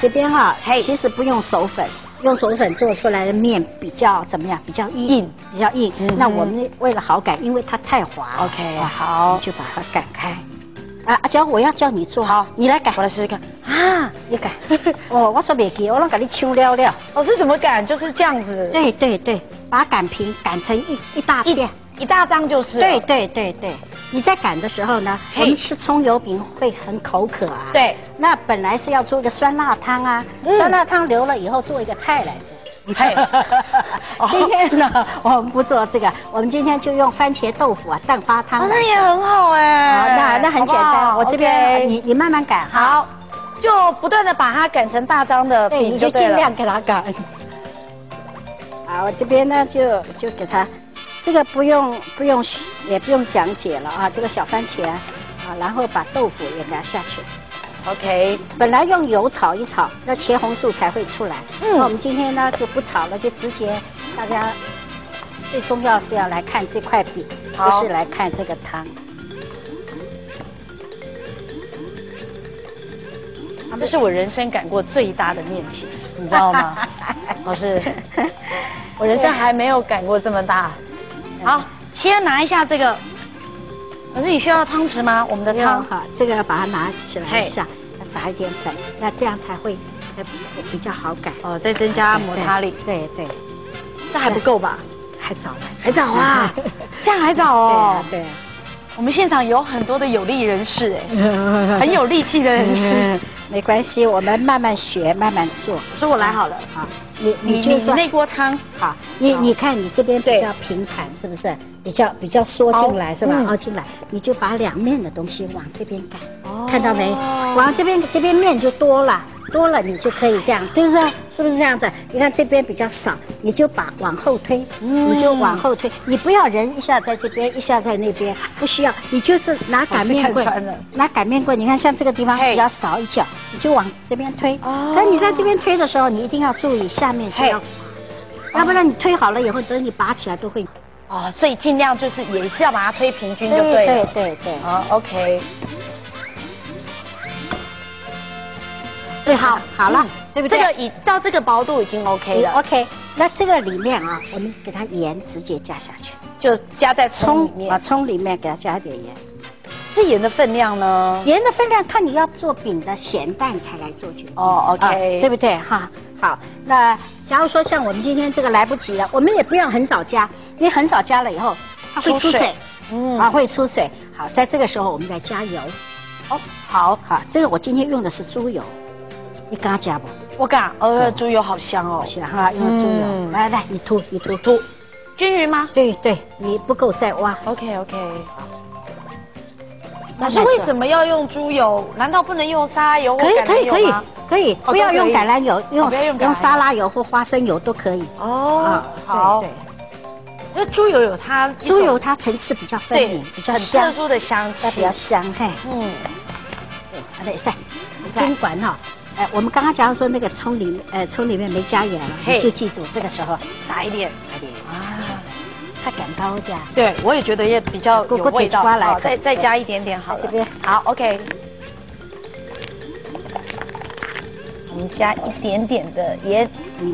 这边哈，嘿其实不用手粉，用手粉做出来的面比较怎么样？比较硬，硬比较硬。嗯那我们为了好擀，因为它太滑 OK，啊好就把它擀开。啊，阿娇，我要叫你做，好你来擀我，来试试看啊。你擀。哦，我说别急，我让给你揪了了。老师怎么擀？就是这样子，对对对，把它擀平，擀成一一大片。一大张就是了。对对对对，你在擀的时候呢，我们吃葱油饼会很口渴啊。对，那本来是要做一个酸辣汤啊，嗯酸辣汤留了以后做一个菜来做。嘿 今天呢，我们不做这个，我们今天就用番茄豆腐啊、蛋花汤哦，那也很好哎。好，那那很简单，好好我这边你你慢慢擀。好，就不断的把它擀成大张的对，饼你就。尽量给它擀。好，我这边呢就就给它，这个不用不用也不用讲解了啊，这个小番茄啊，然后把豆腐也给它下去。OK，本来用油炒一炒，那茄红素才会出来。嗯那我们今天呢就不炒了，就直接大家最重要是要来看这块饼，不是来看这个汤。这是我人生擀过最大的面皮，你知道吗？老师，我人生还没有擀过这么大。好，先拿一下这个。老师，你需要汤匙吗？我们的汤。要哈，这个要把它拿起来嘿一下，要撒一点粉，那这样才会才比较好擀。哦，再增加摩擦力，对对，这还不够吧？还早呢。还早啊，这样还早对哦啊。对啊。我们现场有很多的有力人士，哎，很有力气的人士。没关系，我们慢慢学，慢慢做。老师，我来好了。好，你你你就说你那锅汤，好，你你看你这边比较平坦，是不是？比较比较缩进来是吧？嗯凹进来，你就把两面的东西往这边擀，哦看到没？往这边这边面就多了，多了你就可以这样，对不对？是不是这样子？你看这边比较少，你就把往后推，嗯你就往后推，你不要人一下在这边，一下在那边，不需要，你就是拿擀面棍拿擀面棍，你看像这个地方比较少一角，你就往这边推。哦可你在这边推的时候，你一定要注意下面是要嘿要不然你推好了以后，等你拔起来都会。哦，所以尽量就是也是要把它推平均就对对对了。对对，好，OK，对好好了嗯，对不对？这个已到这个薄度已经 OK 了，OK。那这个里面啊，我们给它盐直接加下去，就加在葱里啊，面。葱里面给它加一点盐。这盐的分量呢？盐的分量看你要做饼的咸淡才来做决定。哦啊，OK，对不对哈？好，那假如说像我们今天这个来不及了，我们也不要很早加，因为很早加了以后它会出水出水，嗯啊，会出水。好，在这个时候我们再加油。哦，好，好，这个我今天用的是猪油，你敢加不？我敢，呃，猪油好香哦好，行哈，用的猪油。嗯来来，你涂，你涂涂。均匀吗对对，你不够再挖。？OK OK。老师为什么要用猪油？难道不能用沙拉油或可以橄可以可以？可以，不要用橄榄油，用用沙拉油或花生油都可以。哦，好对，因为猪油有它，猪油它层次比较分明，比较香特香，殊的香气它比较，香，嘿。嗯，对，好的，晒。晒宾馆哈，哎，我们刚刚假如说那个葱里，呃，葱里面没加盐就记住这个时候撒一点。撒一点啊，它敢高价。对，我也觉得也比较有味道。来好再再加一点点好了。这边好，OK。我们加一点点的盐，嗯，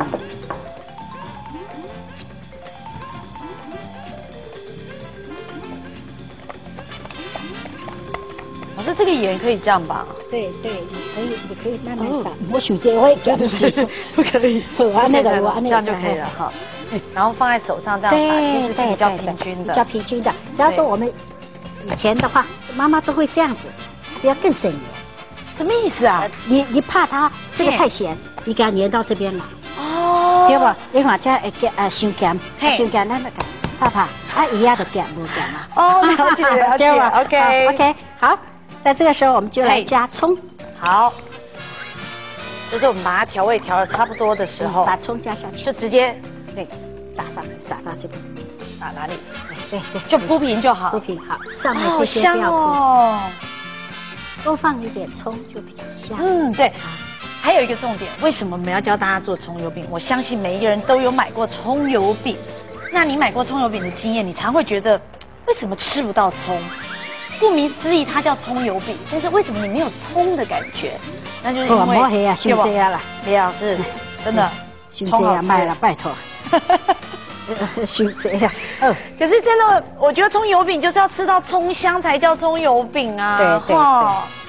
这个盐可以这样吧？对对，你可以，你可以慢慢撒。我选这会给不是，不可以。我按 那个我按那个样就可以了哈。然后放在手上这样撒，其实是比较平均的比较。平均的。假如说我们以前的话，妈妈都会这样子，不要更省盐。什么意思啊？你你怕它这个太咸，你给它粘到这边来，哦对吧？你看这会给呃伤咸，嘿伤咸咱那个怕怕，啊一样的咸无咸嘛。哦，了解了解 对吧，OK 好 OK，好，在这个时候我们就来加葱，好，就是我们把它调味调的差不多的时候，把葱加下去，就直接对，撒上去，撒到这边，打哪里？对对，就铺平就好铺。平好，上面好这些不香要铺，哦。多放一点葱就比较香。嗯，对。还有一个重点，为什么我们要教大家做葱油饼？我相信每一个人都有买过葱油饼。那你买过葱油饼的经验，你常会觉得，为什么吃不到葱？顾名思义，它叫葱油饼，但是为什么你没有葱的感觉？那就是因哦，为莫黑啊，就这样了，李老师真的熏这样卖了，拜托。熏这样，哦，可是真的，我觉得葱油饼就是要吃到葱香才叫葱油饼啊。对对对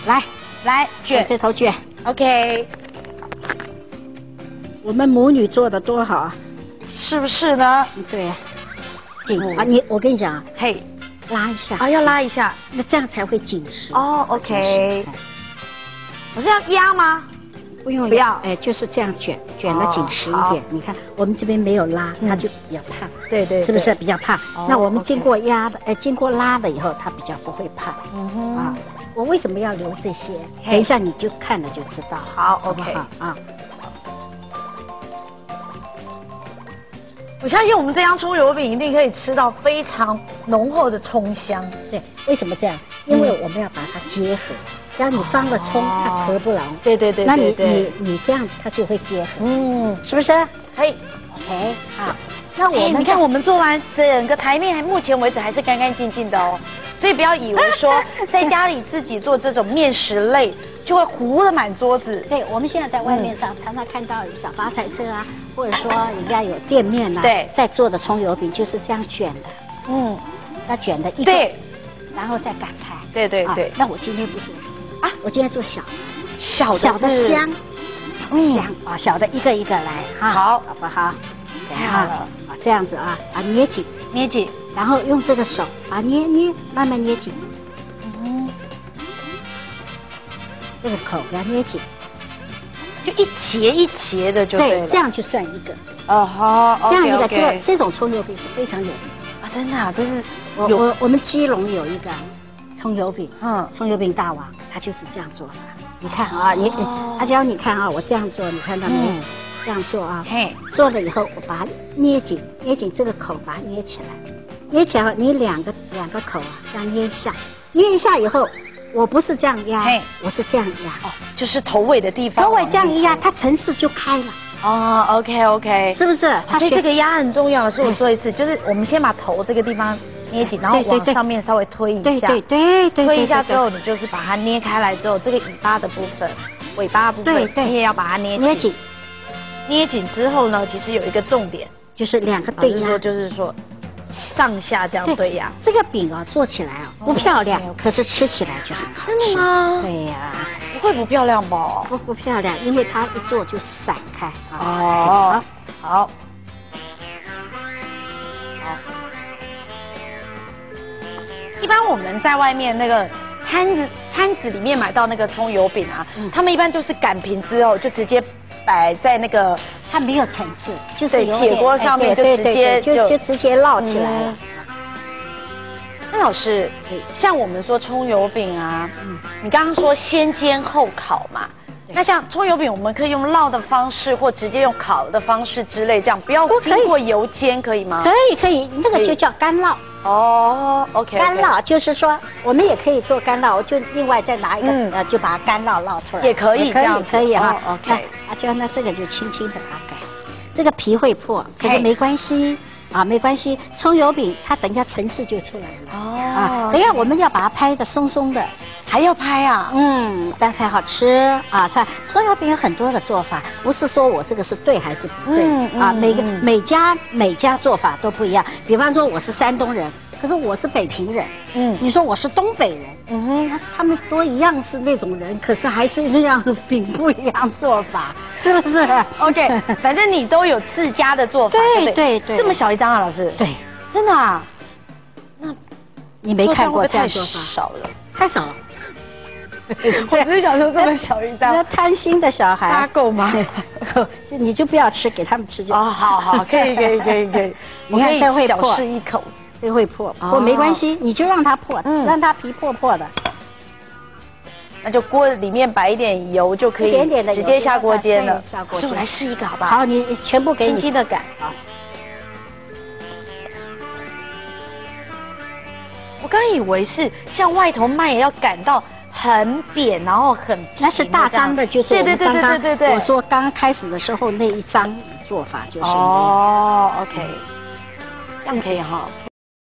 来来卷这头卷，，OK，我们母女做的多好啊！是不是呢？对呀，紧嗯啊！你我跟你讲啊，嘿，拉一下啊，要拉一下那这样才会紧实哦，OK，哎我是要压吗？不用不要哎，就是这样卷，卷的紧实一点。你看我们这边没有拉，嗯它就比较胖，对对是不是？比较胖哦？那我们经过压的，哎，经过拉了以后，它比较不会胖嗯哼，啊。我为什么要留这些？等一下你就看了就知道。好，OK 好啊？我相信我们这张葱油饼一定可以吃到非常浓厚的葱香。对，为什么这样？因为我们要把它结合，只要你放了葱，它合不拢。对对对那你你你这样它就会结合，嗯，是不是嘿，？OK，好。那我哎，们你看我们做完整个台面，还目前为止还是干干净净的哦。所以不要以为说 在家里自己做这种面食类就会糊了满桌子。对，我们现在在外面上常常看到小发财车啊，或者说人家有店面呐、对。在做的葱油饼就是这样卷的，嗯，要卷的一个，对，然后再擀开。对对对。啊，那我今天不做啊，我今天做小的，小的小的香，嗯。香啊，小的一个一个来哈，好。好不好？太好。了啊，这样子啊，啊捏紧，捏紧，然后用这个手啊捏捏，慢慢捏紧，这个口给它捏紧，就一节一节的就对了。这样就算一个，哦好，这样一个这这种葱油饼是非常有名的。啊，真的啊，这是我有。我我们基隆有一个葱油饼，嗯。葱油饼大王，他就是这样做法。你看啊，你阿娇，你看啊，我这样做，你看到没？这样做啊，嘿，做了以后，我把它捏紧，捏紧这个口，把它捏起来，捏起来后，你两个两个口啊，这样捏一下，捏一下以后，我不是这样压嘿，我是这样压，哦，就是头尾的地方，头尾这样一压，它层次就开了，哦，OK OK，是不是？所以这个压很重要，所以我做一次，就是我们先把头这个地方捏紧，然后往上面稍微推一下，对对对对，推一下之后，你就是把它捏开来之后，这个尾巴的部分、尾巴的部分，对对。你也要把它捏捏紧。捏紧之后呢，其实有一个重点，就是两个对压。就是说上下这样对呀。这个饼啊，做起来啊不漂亮哦，可是吃起来就很好吃。真的吗对呀、不会不漂亮吧？不不漂亮，因为它一做就散开啊。哦，好，好。一般我们在外面那个摊子摊子里面买到那个葱油饼啊，他们一般就是擀平之后就直接摆在那个它没有层次，就是铁锅上面就直接就就就直接烙起来了。那老师，像我们说葱油饼啊，你刚刚说先煎后烤嘛，那像葱油饼，我们可以用烙的方式，或直接用烤的方式之类，这样不要经过油煎，可以吗？可？以可以，那个就叫干烙。哦，OK，干烙就是说，我们也可以做干烙，我就另外再拿一嗯。个呃，就把它干烙烙出来，也可以这样子。可以哈。哦。，OK。那阿娇，那这个就轻轻的把它改，这个皮会破，可是没关系啊，没关系。葱油饼它等一下层次就出来了啊，哦，等一下我们要把它拍的松松的，还要拍啊？嗯，但才好吃啊！菜葱油饼有很多的做法，不是说我这个是对还是不对、啊，每个嗯每家每家做法都不一样。比方说我是山东人，可是我是北平人，嗯你说我是东北人，嗯哼，他他们都一样是那种人，可是还是那样饼不一样做法，是不是 OK，反正你都有自家的做法，对不对对这么小一张啊，老师？对，真的啊？那你没看过这样太做法，少了。太少了。我只是想说这么小一张那，贪心的小孩，他，够吗？就你就不要吃，给他们吃就好。哦，好好，可以可以可以可以，你看我可以小这会破试一口。这个会破，哦破没关系，你就让它破，嗯让它皮破破的。那就锅里面摆一点油就可以，一点点的直接下锅煎了对。下锅煎我来试一个好不好？好，你你全部给你。轻轻的擀。好我刚以为是像外头卖也要擀到很扁，然后很平那是大张的，就是我对对对对对对。我说刚刚开始的时候那一张做法就是。哦，OK，这样可以哈。